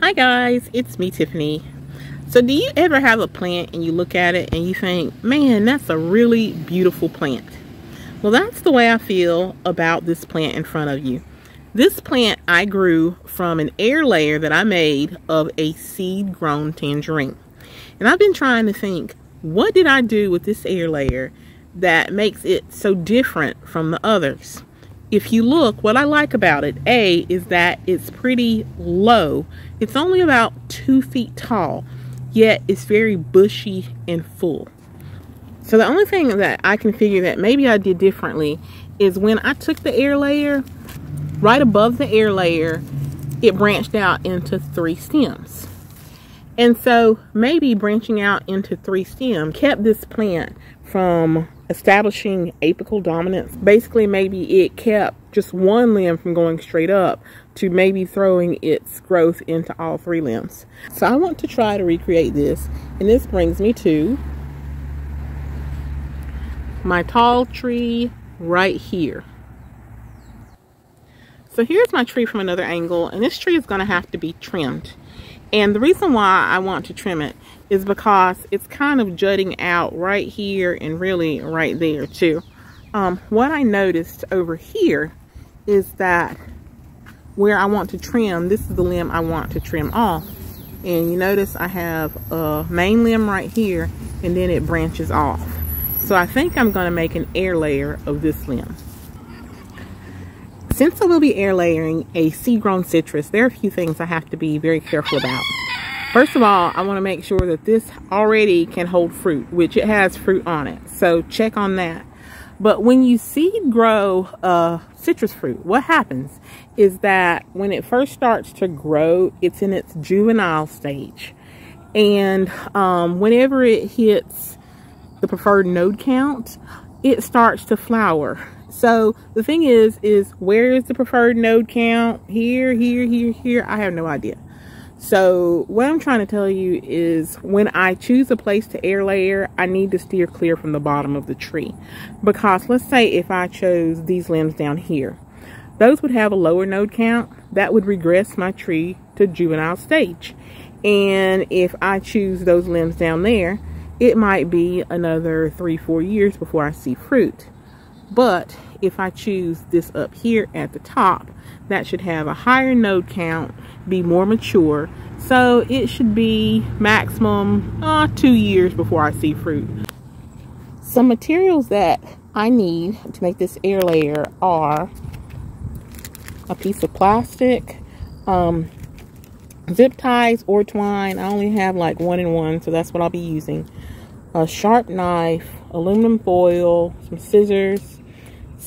Hi guys, it's me Tiffany. So do you ever have a plant and you look at it and you think, man, that's a really beautiful plant? Well, that's the way I feel about this plant in front of you. This plant I grew from an air layer that I made of a seed grown tangerine. And I've been trying to think, what did I do with this air layer that makes it so different from the others? If you look, what I like about it, A, is that it's pretty low. It's only about two feet tall, yet it's very bushy and full. So the only thing that I can figure that maybe I did differently is when I took the air layer, right above the air layer, it branched out into three stems. And so maybe branching out into three stems kept this plant from establishing apical dominance. Basically, maybe it kept just one limb from going straight up to maybe throwing its growth into all three limbs. So I want to try to recreate this. And this brings me to my tall tree right here. So here's my tree from another angle. And this tree is going to have to be trimmed. And the reason why I want to trim it is because it's kind of jutting out right here and really right there too. Um, what I noticed over here is that where I want to trim, this is the limb I want to trim off. And you notice I have a main limb right here and then it branches off. So I think I'm going to make an air layer of this limb. Since I will be air layering a seed-grown citrus, there are a few things I have to be very careful about. First of all, I want to make sure that this already can hold fruit, which it has fruit on it. So check on that. But when you seed grow a citrus fruit, what happens is that when it first starts to grow, it's in its juvenile stage. And um, whenever it hits the preferred node count, it starts to flower so the thing is, is where is the preferred node count? Here, here, here, here. I have no idea. So what I'm trying to tell you is when I choose a place to air layer, I need to steer clear from the bottom of the tree. Because let's say if I chose these limbs down here, those would have a lower node count. That would regress my tree to juvenile stage. And if I choose those limbs down there, it might be another three, four years before I see fruit. But if I choose this up here at the top, that should have a higher node count, be more mature. So it should be maximum uh, two years before I see fruit. Some materials that I need to make this air layer are a piece of plastic, um, zip ties or twine. I only have like one in one, so that's what I'll be using. A sharp knife, aluminum foil, some scissors,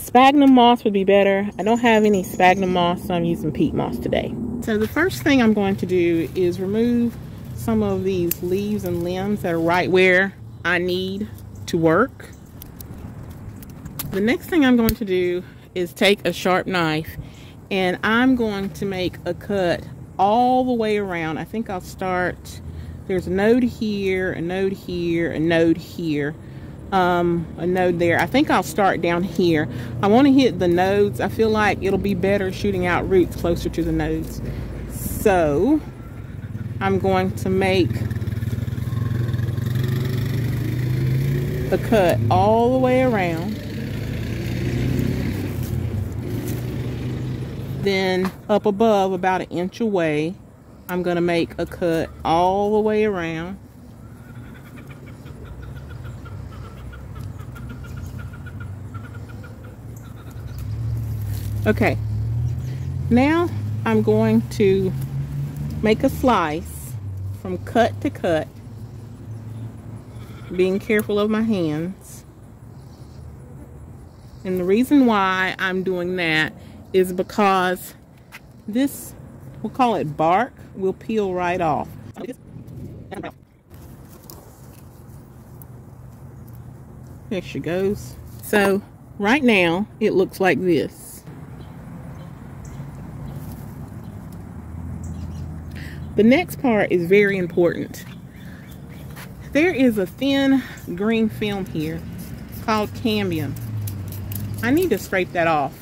Sphagnum moss would be better. I don't have any sphagnum moss, so I'm using peat moss today. So the first thing I'm going to do is remove some of these leaves and limbs that are right where I need to work. The next thing I'm going to do is take a sharp knife and I'm going to make a cut all the way around. I think I'll start, there's a node here, a node here, a node here um, a node there. I think I'll start down here. I want to hit the nodes. I feel like it'll be better shooting out roots closer to the nodes. So I'm going to make a cut all the way around. Then up above about an inch away, I'm going to make a cut all the way around. Okay, now I'm going to make a slice from cut to cut, being careful of my hands. And the reason why I'm doing that is because this, we'll call it bark, will peel right off. There she goes. So right now it looks like this. The next part is very important. There is a thin green film here called cambium. I need to scrape that off.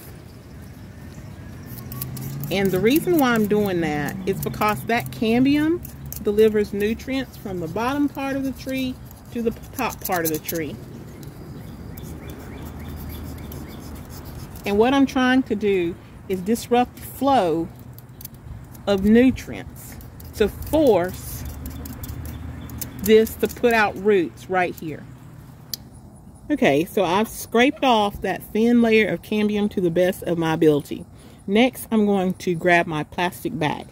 And the reason why I'm doing that is because that cambium delivers nutrients from the bottom part of the tree to the top part of the tree. And what I'm trying to do is disrupt the flow of nutrients to force this to put out roots right here. Okay, so I've scraped off that thin layer of cambium to the best of my ability. Next, I'm going to grab my plastic bag.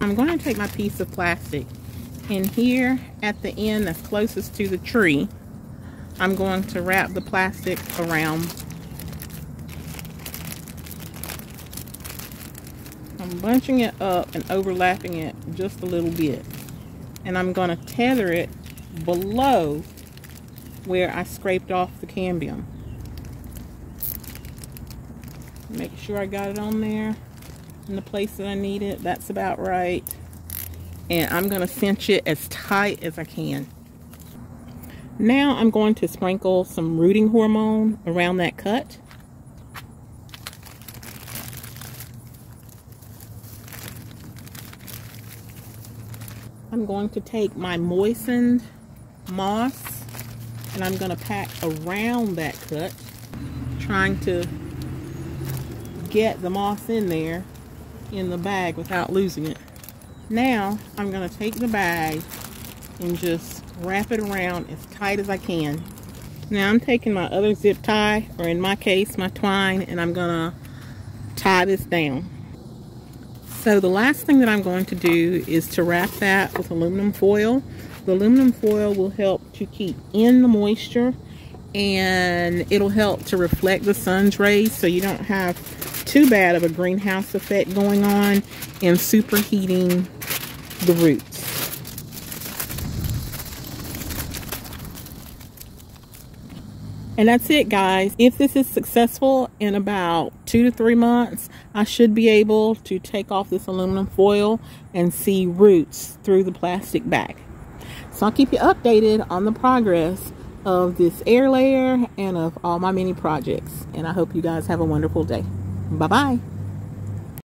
I'm going to take my piece of plastic and here at the end that's closest to the tree, I'm going to wrap the plastic around. I'm bunching it up and overlapping it just a little bit. And I'm going to tether it below where I scraped off the cambium. Make sure I got it on there in the place that I need it. That's about right. And I'm going to cinch it as tight as I can. Now I'm going to sprinkle some rooting hormone around that cut. I'm going to take my moistened moss and I'm going to pack around that cut trying to get the moss in there in the bag without losing it. Now I'm going to take the bag and just wrap it around as tight as I can. Now I'm taking my other zip tie, or in my case, my twine, and I'm going to tie this down. So the last thing that I'm going to do is to wrap that with aluminum foil. The aluminum foil will help to keep in the moisture and it'll help to reflect the sun's rays so you don't have too bad of a greenhouse effect going on and superheating the roots. And that's it guys. If this is successful in about two to three months, I should be able to take off this aluminum foil and see roots through the plastic bag. So I'll keep you updated on the progress of this air layer and of all my mini projects. And I hope you guys have a wonderful day. Bye-bye.